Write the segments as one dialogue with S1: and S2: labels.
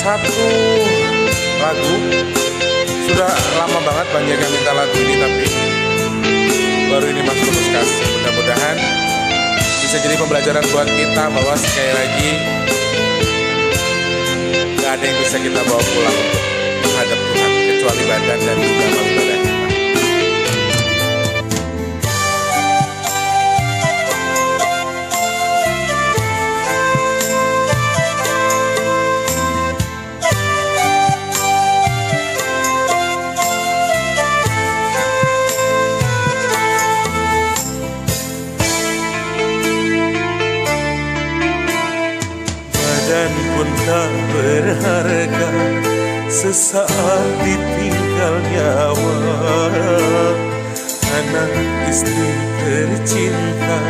S1: satu lagu. Sudah lama banget banyak yang minta lagu ini tapi baru ini Mas teruskan mudah-mudahan bisa jadi pembelajaran buat kita bahwa sekali lagi nggak ada yang bisa kita bawa pulang.
S2: Sesaat ditinggal nyawa. Anak istri tercinta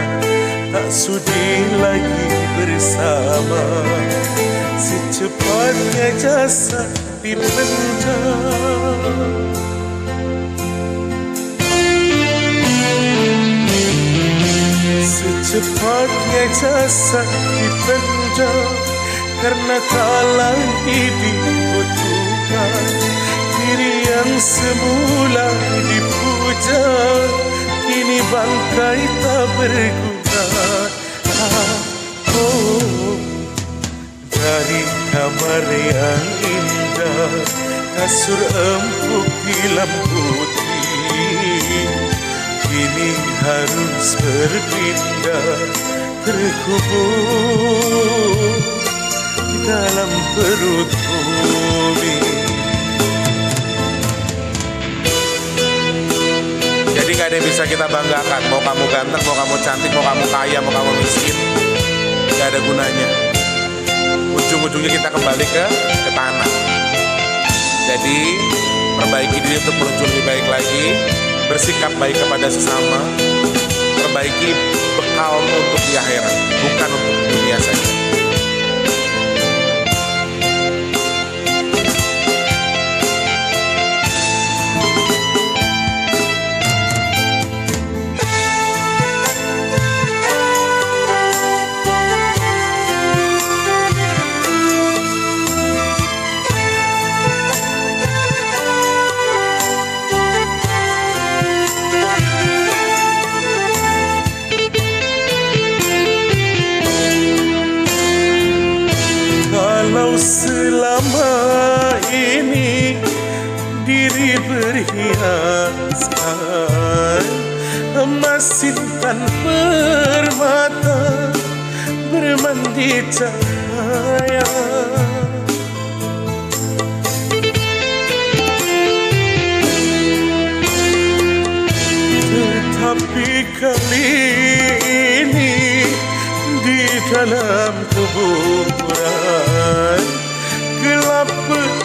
S2: Tak sudi lagi bersama. Secepatnya jasa dipendam. Secepatnya jasad dipendam Karena Diri yang semula dipuja Kini bangkai tak berguna ah, oh. Dari kamar yang indah Kasur empuk di lamputi Kini harus berpindah Terkubur dalam perut bumi
S1: ada yang bisa kita banggakan. Mau kamu ganteng, mau kamu cantik, mau kamu kaya, mau kamu miskin Gak ada gunanya. Ujung-ujungnya kita kembali ke, ke tanah. Jadi perbaiki diri untuk menuju lebih baik lagi. Bersikap baik kepada sesama. Perbaiki bekalmu untuk di akhirat Bukan untuk dunia saja
S2: ini diri berhiaskan. Emas intan permata bermandi cahaya. Tetapi kali ini di dalam kuburan Gelap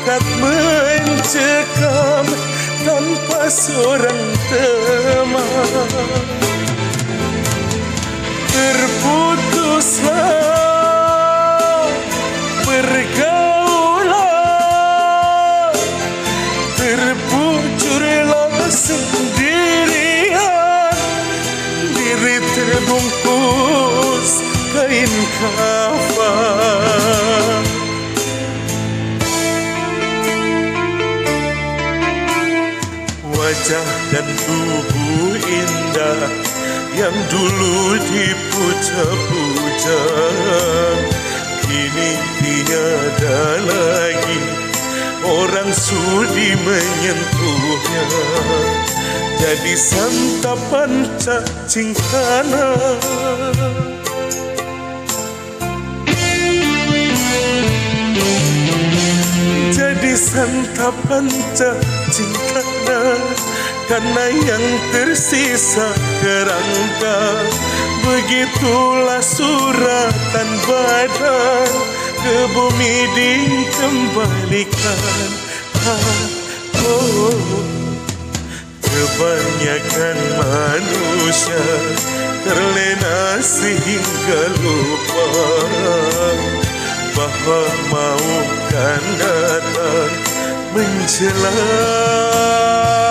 S2: pekat mencekam tanpa seorang teman. Terputuslah pergaulan Terpucurlah sendirian. Diri terbungkus kain kafan Wajah dan tubuh indah Yang dulu dipuja-puja. Kini tiada lagi Orang sudi menyentuhnya. Jadi santapan cacing tanah Jadi santapan cacing tanah Karena yang tersisa kerangka Begitulah suratan badan Ke bumi dikembalikan ah, oh. Kebanyakan manusia terlena sehingga lupa Bahwa mau kan mình sẽ lớn.